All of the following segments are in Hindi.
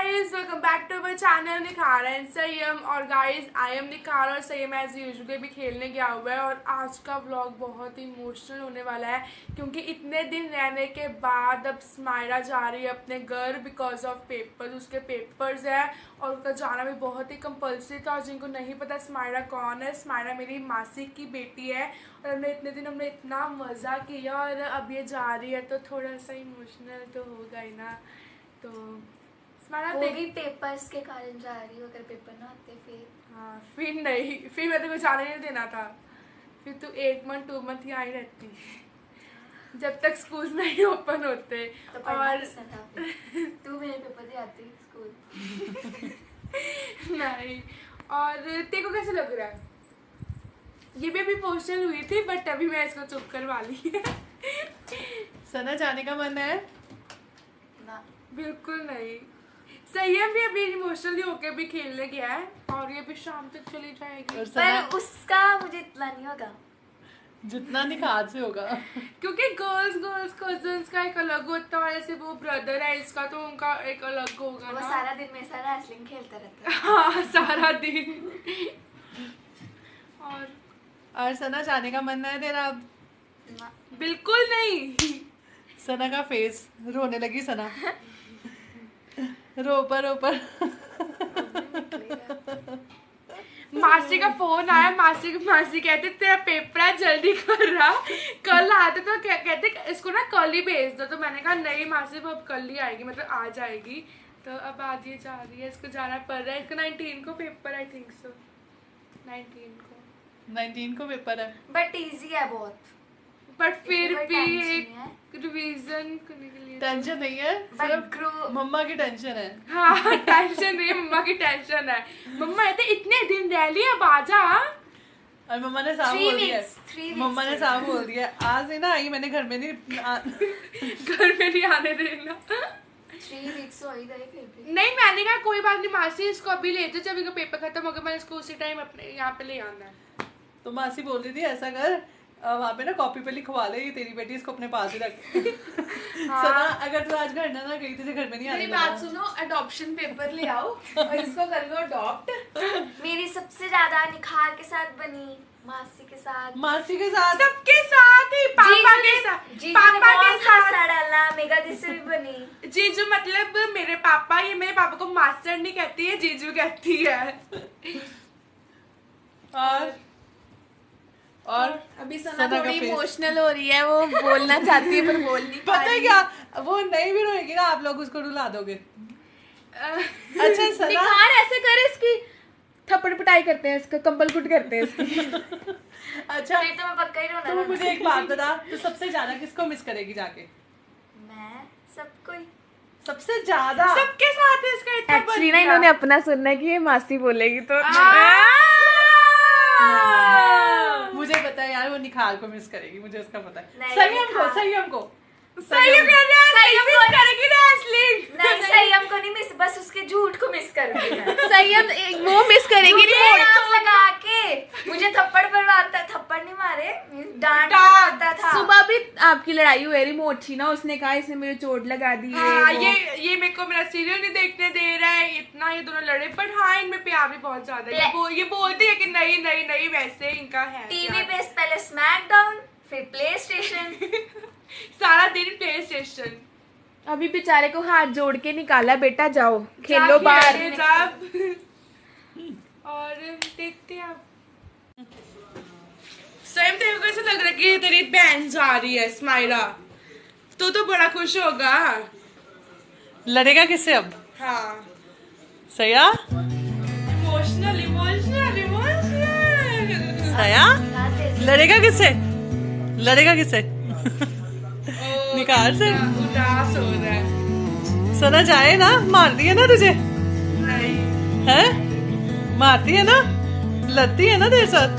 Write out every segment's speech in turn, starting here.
Guys welcome back to our channel Nikhar and Sanyam और गाइस आई एम निखार और संयम एज यूजुअली भी खेलने गया हुआ है और आज का व्लॉग बहुत ही इमोशनल होने वाला है, क्योंकि इतने दिन रहने के बाद अब स्माइरा जा रही है अपने घर बिकॉज़ ऑफ़ पेपर उसके पेपर्स है और उसका जाना भी बहुत ही कंपल्सरी था और जिनको नहीं पता स्माइरा कौन है स्माइरा मेरी मासी की बेटी है और हमने इतने दिन हमने इतना मज़ा किया और अब ये जा रही है तो थोड़ा सा इमोशनल तो होगा ही ना तो स्माइरा वो भी पेपर्स के कारण जा रही हूँ अगर पेपर ना आते फिर। हाँ फिर नहीं फिर मैं तेरे को जाने नहीं देना था। फिर तू एक मंथ टू मंथ यहाँ ही रहती। जब तक स्कूल नहीं ओपन होते तो और? तू मेरे पेपर दे आती स्कूल नहीं और तेरे को कैसे लग रहा है? ये भी अभी पोस्टल हुई थी बट अभी मैं इसको चुप करवा ली सना जाने का मन है? ना। बिल्कुल नहीं। संयम भी अभी इमोशनली होके भी खेलने गया है और ये भी शाम तक चली जाएगी। पर उसका मुझे इतना नहीं होगा। जितना निखार से होगा। क्योंकि गर्ल्स गर्ल्स कजन्स का एक अलग होता है जैसे वो ब्रदर है इसका तो उनका एक अलग होगा वो सारा दिन मेरे साथ रेसलिंग खेलता रहता है। हाँ सारा दिन। और और सना जाने का मन है तेरा अब? बिल्कुल नहीं। सना का फेस रोने लगी सना। रो पर रो पर मासी का फ़ोन आया मासी मासी कहते तेरा पेपर है जल्दी कर रहा। कल आते तो कह- कहते इसको ना कल ही भेज दो। तो मैंने कहा नहीं मासी वो अब कल ही आएगी मतलब आ जाएगी। तो अब आज ये जा रही है इसको जाना पड़ रहा है। इसको नाइनटीन को paper I think so nineteen को। 19 को पेपर है। बट इजी है बहुत। बट फिर भी एक नहीं रिवीजन करने के लिए टेंशन नहीं है सिर्फ़ मम्मा की टेंशन है। हाँ टेंशन नहीं मम्मा की टेंशन है। मम्मा कहते इतने दिन रह लिए अब आजा और मम्मा ने साफ़ बोल दिया मम्मा ने साफ़ बोल दिया आज ही ना आई मैंने घर में नहीं घर में नहीं आने देना। नहीं मैंने कहा कोई बात नहीं मासी इसको अभी ले जाओ जब इसका पेपर खत्म हो गया मैंने इसको उसी टाइम अपने यहाँ पे ले आना है। तो मासी बोल रही थी ऐसा कर वहाँ पे ना कॉपी पे लिखवा ले ये तेरी बेटी इसको अपने पास ही रख। सना अगर तू आज घर ना ना गई तुझे घर में नहीं आने मेरी बात सुनो अडॉप्शन पेपर ले आओ और इसको कर लो अडॉप्ट मेरी सबसे ज़्यादा निखार के साथ बनी मासी के साथ। मासी के साथ। सबके साथ ही पापा जीजू के साथ पापा के साथ। हंसा डाला मेगा दी से भी बनी। जीजू मतलब मेरे पापा ये मेरे पापा को मास्टर नहीं कहती है जीजू कहती है। और? और अभी सना सना थोड़ी इमोशनल हो रही है वो बोलना चाहती है पर बोल नहीं पता है क्या? वो नहीं भी रोएगी ना आप लोग उसको रुला दोगे। अच्छा सना? ऐसे करे इसकी। थप्पड़ पिटाई करते हैं इसका कंबल कुट करते हैं इसकी। अच्छा फिर तो मैं पक्का ही रोना तो मुझे एक बात बता तू सबसे ज़्यादा किसको मिस करेगी जाके? मैं? सब कोई। सबसे ज़्यादा? सबके साथ है इसका इतना एक्चुअली ना इन्होंने अपना सुनना है कि ये मासी बोलेगी तो। मुझे पता है यार वो निखार को मिस करेगी मुझे उसका पता है। संयम को। संयम को सही को संयम मिस को- करेगी ना असली। नहीं संयम को नहीं मिस बस उसके झूठ को मिस करूँगी संयम वो मिस करेगी नहीं रिपोर्ट लगा के। मुझे थप्पड़ पर मारता थप्पड़ नहीं मारे डांट आपकी लड़ाई हुई रिमोट थी ना उसने कहा इसने मेरे चोट लगा दी हाँ ये ये मेरे को मेरा सीरियल नहीं देखने दे रहा है इतना ये दोनों लड़े पर हाँ इनमें प्यार भी बहुत ज़्यादा है। ये, बो, ये बोलती है कि नहीं नहीं नहीं वैसे इनका है टीवी पे पहले स्मैकडाउन फिर प्ले स्टेशन सारा दिन प्ले स्टेशन अभी बेचारे को हाथ जोड़ के निकाला बेटा जाओ खेलो बाहर। और देखते हैं अब स्वयं तेरे को कैसा लग रहा है कि तेरी बहन जा रही है स्माइला तू तो बड़ा खुश होगा। लड़ेगा किससे अब? हाँ। सया? इमोशनल इमोशनल इमोशनल सया? लड़ेगा किससे? लड़ेगा किससे? निकाल से। उदास हो रहा है। सना जाए ना मारती है ना तुझे। नहीं। है? मारती है ना? लड़ती है ना तेरे साथ?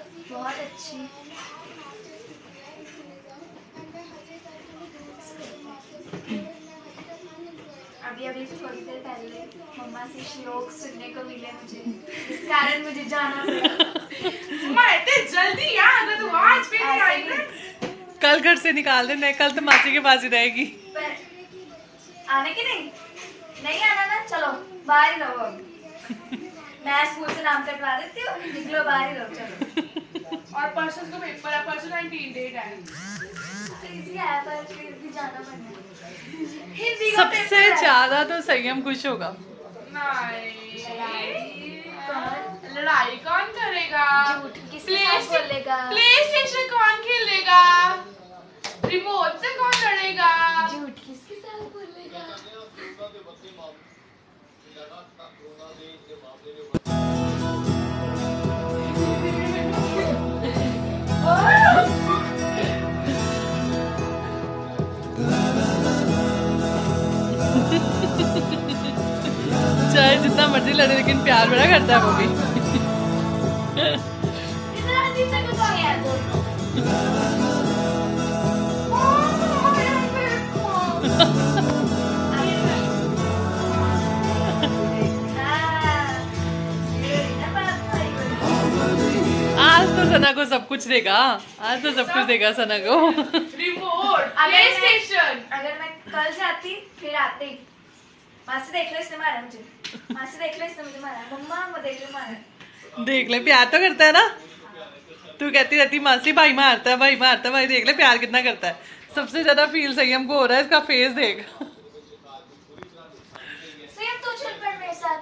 मम्मा से श्लोक सुनने को मिले मुझे। इस कारण मुझे जाना पड़ा। इतने जल्दी यार अगर तू आज भी नहीं आई ना। कल घर से निकाल देना कल तो मासी के पास ही रहेगी। आने की नहीं? नहीं आना ना? चलो बाहर ही रहो मैं स्कूल से नाम कटवा देती हूँ निकलो बाहर ही रहो चलो। और परसों को पेपर है परसों नाइनटीन डेट है। इजी है पर फिर भी जाना पड़ना सबसे ज़्यादा तो संयम खुश होगा। लड़ाई कौन करेगा? झूठ किसके साथ बोलेगा? प्ले स्टेशन कौन खेलेगा? रिमोट से कौन लड़ेगा? झूठ किसके साथ बोलेगा? चाहे जितना मर्ज़ी लड़े लेकिन प्यार बड़ा करता है वो भी। है दोनों आज तो सना को सब कुछ देगा। आज तो सब कुछ देगा सना को। रिमोट अगर प्ले मैं- स्टेशन अगर मैं कल जाती फिर आते। मासी देख लो इसने मारा मुझे मासी देख लो इसने मुझे मारा. मम्मा वो देख लो मारा. देख ले प्यार तो करता है ना? तू कहती रहती मासी भाई मारता है भाई मारता है भाई देख ले प्यार कितना करता है. सबसे ज़्यादा फील संयम को हो रहा है इसका फेस देख। सेम तू चल पड़ मेरे साथ।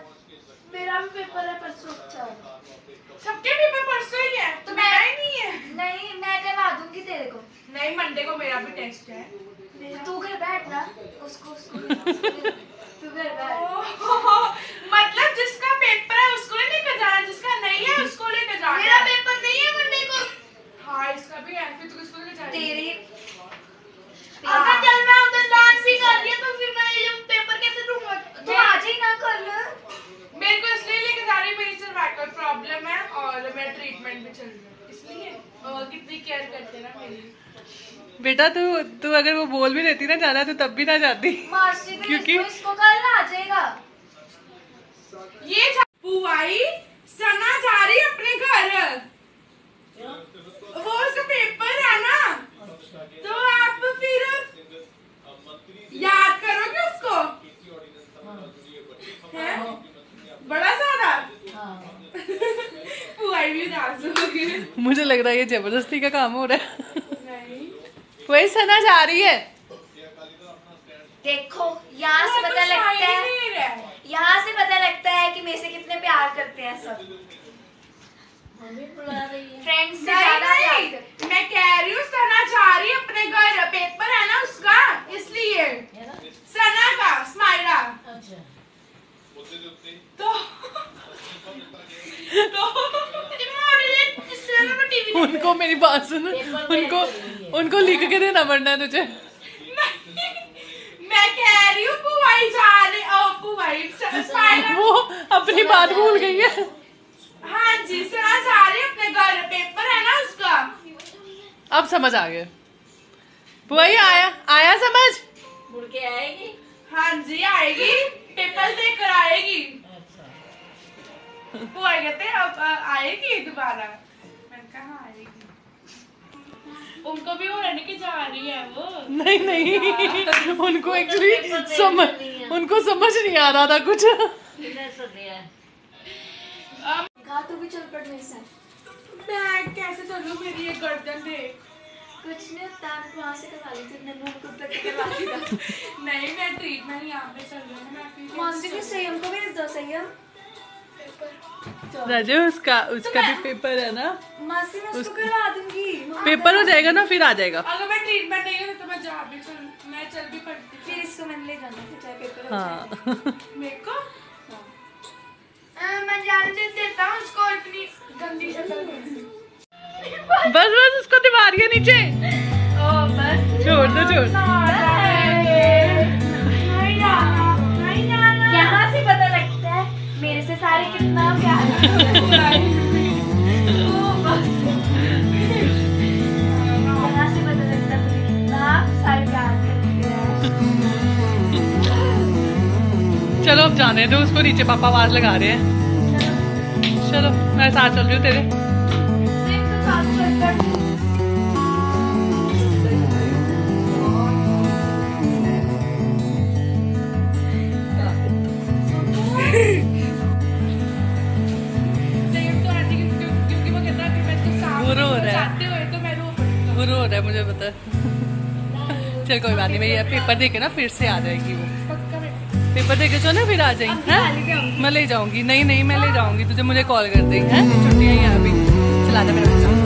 मेरा भी पेपर है परसों चल सबके पेपर परसों ही है तो मेरा ही नहीं है। नहीं मैं करवा दूँगी तेरे को। नहीं मंडे को मेरा भी टेस्ट है। तू घर बैठ ना उसको उसको तू घर बैठ ओह, मतलब जिसका पेपर है उसको ही लेकर जाना जिसका नहीं है उसको लेकर जाना मेरा पेपर नहीं है मंडे को हाँ इसका भी है फिर तू किसको लेकर जाना तेरी अगर चल मैं उधर डांस ही कर लिया तो फिर मैं ये पेपर कैसे दूँगा तू आ जाई ना कल मेरे को इसलिए लेके जा रही है, मेरी सर्वाइकल प्रॉब्लम है और मेरा ट्रीटमेंट भी चल रहा है इसलिए और कितनी केयर करते हैं ना मेरी बेटा तू तू अगर वो बोल भी देती ना जाना तो तब भी ना जाती। क्योंकि- इसको, कल आ जाएगा। ये जा- बुआई सना जा रही अपने घर। वो उसका पेपर है ना। तो आप फिर याद करोगे उसको? हैं? बड़ा सारा बुआई भी उदास होगी मुझे लग रहा है ये ज़बरदस्ती का काम हो रहा है। वही सना जा रही है। देखो यहाँ से पता लगता है। यहाँ से पता लगता है कि मेरे से कितने प्यार करते हैं सब। फ्रेंड्स से ज़्यादा मैं कह रही हूँ सना जा रही है अपने घर। पेपर है ना उसका? इसलिए। सना का स्माइला तो तो उनको मेरी बात सुन। उनको उनको लिख के देना पड़ना है तुझे। मैं कह रही हूँ बुआई जा रही ओ बुआई स्माइला वो अपनी बात भूल गई है। हाँ। जी रही है अपने घर पेपर है ना उसका? अब समझ आ गया वही आया आया समझ? मुड़ के आएगी? हाँ जी आएगी। पेपर देकर आएगी। बुआई कहते हैं अब आएगी दोबारा? उनको भी वो रहने की जा रही है वो। नहीं नहीं। उनको एक्चुअली समझ उनको समझ नहीं आ रहा था कुछ। है। तू भी चल पड़ मेरे साथ मैं कैसे चलूँ मेरी ये गर्दन देख? कुछ नहीं तान वहाँ से करवा ली थी नन्नू को तक करवा ली था। नहीं मैं ट्रीटमेंट यहाँ पे चल रही हूँ मैं फिर मौसी को संयम को भेज दो संयम। राजू उसका उसका भी पेपर है ना? मासी मैं उसको करवा दूँगी। पेपर हो जाएगा ना फिर आ जाएगा। अगर मैं ट्रीटमेंट नहीं होती तो मैं जा भी चल मैं चल भी पड़ती फिर इसको मैंने ले जाना फिर चाहे पेपर हो हाँ। मेरे को? अ, मैं जाने दे देता हूँ उसको इतनी गंदी शक्ल में। बस बस उसको दीवार के नीचे। ओ बस। छोड़ दो छोड़ चलो अब जाने दो, उसको नीचे पापा आवाज़ लगा रहे हैं। चलो, मैं साथ चल रही हूँ तेरे। बुरा हो रहा है। बुरो तो बुरा हो रहा है मुझे पता चल कोई बात नहीं भैया पेपर दे के ना फिर से आ जाएगी वो। पेपर दे के चलो ना फिर आ जाएगी हैं? मैं ले जाऊँगी। नहीं नहीं मैं ले जाऊँगी तुझे मुझे कॉल कर देगी छुट्टियाँ यहाँ भी चला जा मेरा